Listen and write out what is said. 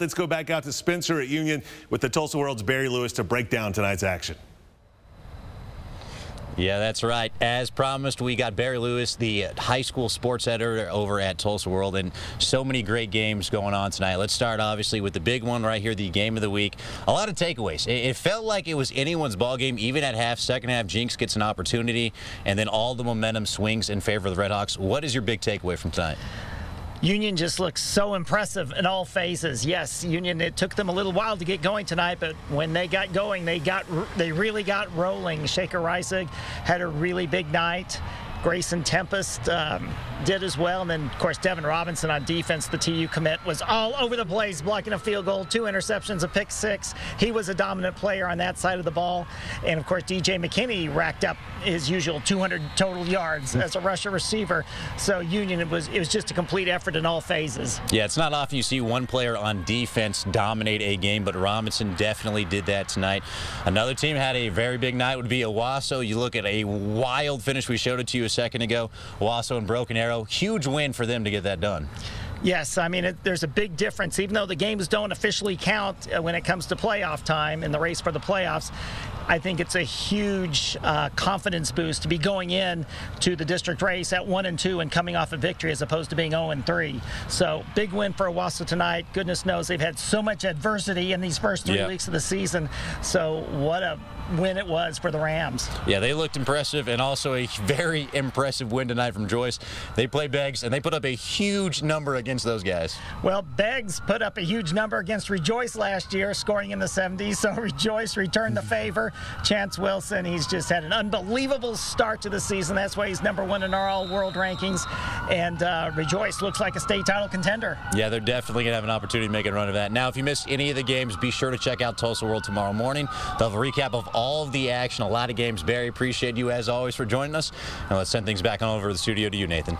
Let's go back out to Spenser at Union with the Tulsa World's Barry Lewis to break down tonight's action. Yeah, that's right. As promised, we got Barry Lewis, the uh, high school sports editor over at Tulsa World, and so many great games going on tonight. Let's start, obviously, with the big one right here, the game of the week. A lot of takeaways. It felt like it was anyone's ball game, even at half. Second half, Jenks gets an opportunity, and then all the momentum swings in favor of the Redhawks. What is your big takeaway from tonight? Union just looks so impressive in all phases. Yes, Union. It took them a little while to get going tonight, but when they got going, they got they really got rolling. Shaker Reisig had a really big night. Grayson Tempest um, did as well. And then, of course, Devin Robinson on defense, the TU commit, was all over the place, blocking a field goal, two interceptions, a pick six. He was a dominant player on that side of the ball. And, of course, DJ McKinney racked up his usual 200 total yards as a rusher receiver. So Union, it was, it was just a complete effort in all phases. Yeah, it's not often you see one player on defense dominate a game, but Robinson definitely did that tonight. Another team had a very big night would be Owasso. You look at a wild finish. We showed it to you a second ago. Owasso and Broken Arrow, huge win for them to get that done. Yes, I mean, it, there's a big difference. Even though the games don't officially count uh, when it comes to playoff time in the race for the playoffs, I think it's a huge uh, confidence boost to be going in to the district race at one and two and coming off a victory as opposed to being 0 and three. So big win for Owasso tonight. Goodness knows they've had so much adversity in these first three yep. weeks of the season. So what a win it was for the Rams. Yeah, they looked impressive and also a very impressive win tonight from Rejoice. They played Beggs and they put up a huge number against those guys. Well, Beggs put up a huge number against Rejoice last year, scoring in the 70s. So Rejoice returned the favor. Chance Wilson, he's just had an unbelievable start to the season. That's why he's number one in our all-world rankings. And uh, Rejoice looks like a state title contender. Yeah, they're definitely going to have an opportunity to make a run of that. Now, if you missed any of the games, be sure to check out Tulsa World tomorrow morning. They'll have a recap of all of the action, a lot of games. Barry, appreciate you as always for joining us. And let's send things back on over to the studio to you, Nathan.